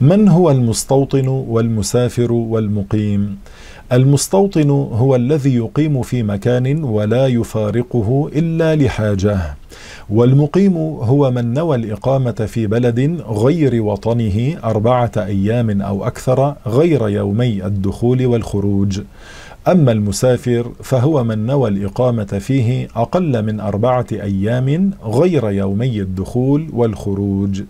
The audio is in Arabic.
من هو المستوطن والمسافر والمقيم؟ المستوطن هو الذي يقيم في مكان ولا يفارقه إلا لحاجة والمقيم هو من نوى الإقامة في بلد غير وطنه أربعة أيام أو أكثر غير يومي الدخول والخروج. أما المسافر فهو من نوى الإقامة فيه أقل من أربعة أيام غير يومي الدخول والخروج.